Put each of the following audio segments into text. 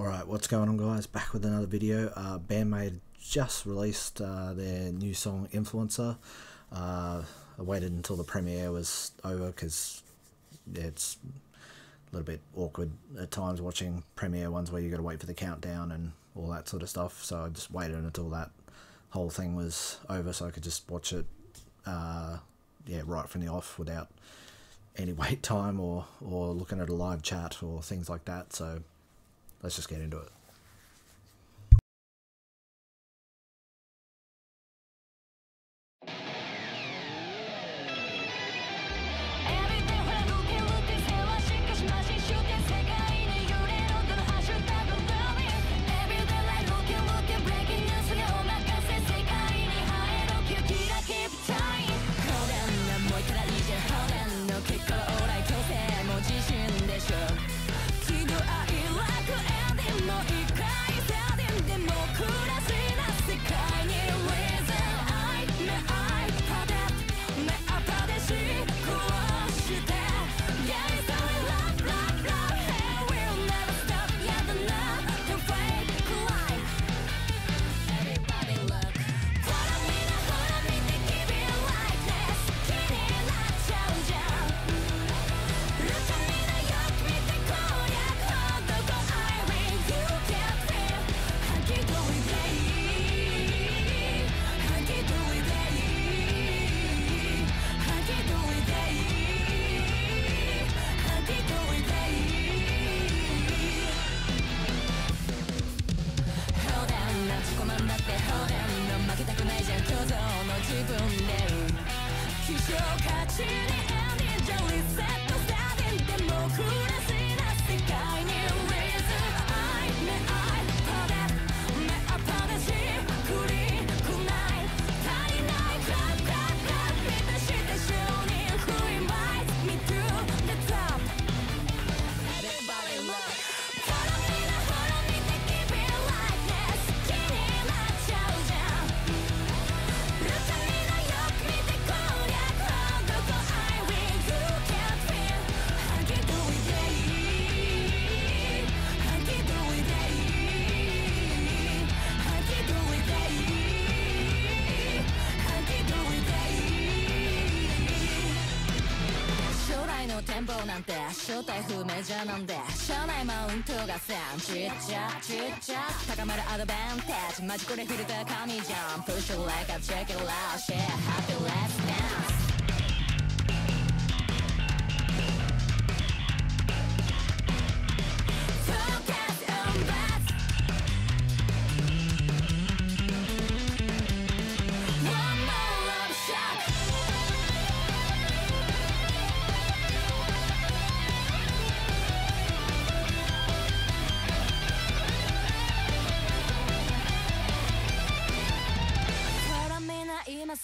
Alright, what's going on guys? Back with another video. Uh, BAND-MAID just released uh, their new song Influencer. Uh, I waited until the premiere was over because it's a little bit awkward at times watching premiere ones where you got to wait for the countdown and all that sort of stuff. So I just waited until that whole thing was over so I could just watch it uh, yeah, right from the off without any wait time or, or looking at a live chat or things like that. So let's just get into it. Girl, catch it and enjoy it. 展望なんて正体不明じゃなんで。社内マウントがさんちっちゃちっちゃ高まるアドバンテージ。マジこれフィルター神じゃん Push it like a check it out shit happy let's dance.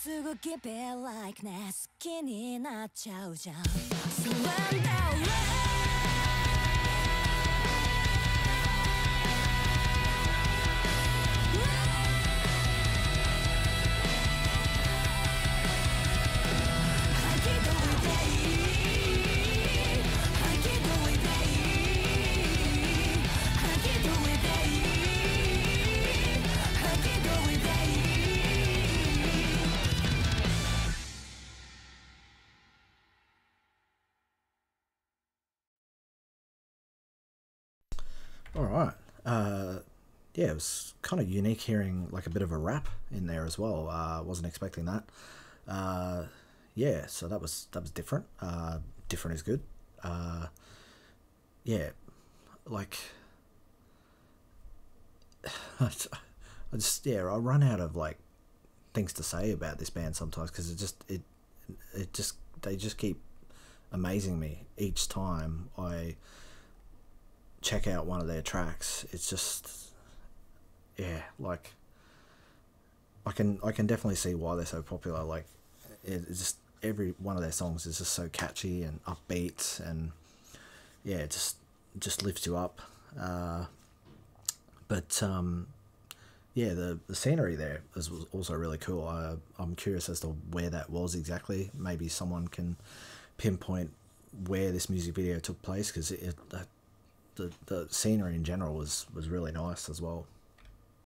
すぐギベライクネス気になっちゃうじゃん。All right. Uh, yeah, it was kind of unique hearing like a bit of a rap in there as well. Uh, wasn't expecting that. Uh, yeah, so that was that was different. Uh, different is good. Uh, yeah, like I just yeah, I run out of like things to say about this band sometimes because it just it it just they just keep amazing me each time I check out one of their tracks. It's just, yeah, like I can I can definitely see why they're so popular. Like, it's just every one of their songs is just so catchy and upbeat, and yeah, it just just lifts you up. Uh, but um, yeah, the the scenery there is was also really cool. I, I'm curious as to where that was exactly. Maybe someone can pinpoint where this music video took place because it, it the the scenery in general was was really nice as well.